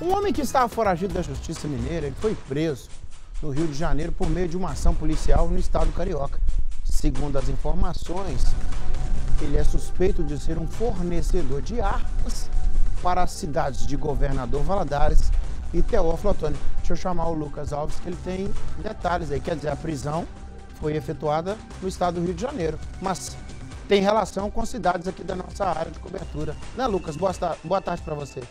Um homem que estava foragido da Justiça Mineira foi preso no Rio de Janeiro por meio de uma ação policial no estado carioca. Segundo as informações, ele é suspeito de ser um fornecedor de armas para as cidades de Governador Valadares e Teófilo Otoni. Deixa eu chamar o Lucas Alves, que ele tem detalhes aí. Quer dizer, a prisão foi efetuada no estado do Rio de Janeiro, mas tem relação com cidades aqui da nossa área de cobertura. Né, Lucas? Boa, boa tarde para você.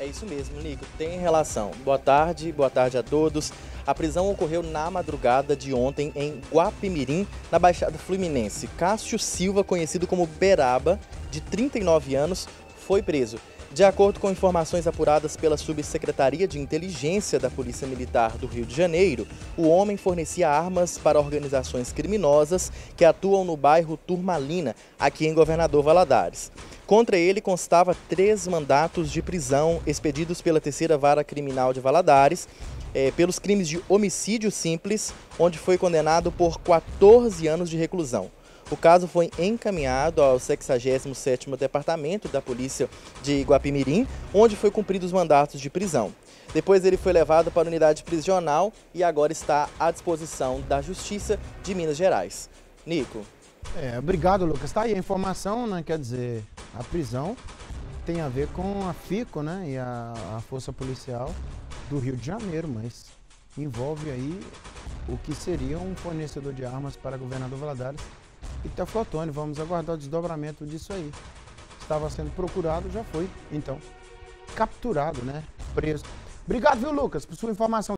É isso mesmo, Nico, tem relação. Boa tarde, boa tarde a todos. A prisão ocorreu na madrugada de ontem em Guapimirim, na Baixada Fluminense. Cássio Silva, conhecido como Beraba, de 39 anos, foi preso. De acordo com informações apuradas pela Subsecretaria de Inteligência da Polícia Militar do Rio de Janeiro, o homem fornecia armas para organizações criminosas que atuam no bairro Turmalina, aqui em Governador Valadares. Contra ele constava três mandatos de prisão expedidos pela terceira vara criminal de Valadares é, pelos crimes de homicídio simples, onde foi condenado por 14 anos de reclusão. O caso foi encaminhado ao 67º Departamento da Polícia de Guapimirim, onde foi cumprido os mandatos de prisão. Depois ele foi levado para a unidade prisional e agora está à disposição da Justiça de Minas Gerais. Nico. É, obrigado, Lucas. Tá aí a informação, né? Quer dizer, a prisão tem a ver com a FICO, né? E a, a Força Policial do Rio de Janeiro, mas envolve aí o que seria um fornecedor de armas para governador Valadares e Teoflotone. Vamos aguardar o desdobramento disso aí. Estava sendo procurado, já foi, então, capturado, né? Preso. Obrigado, viu, Lucas, por sua informação.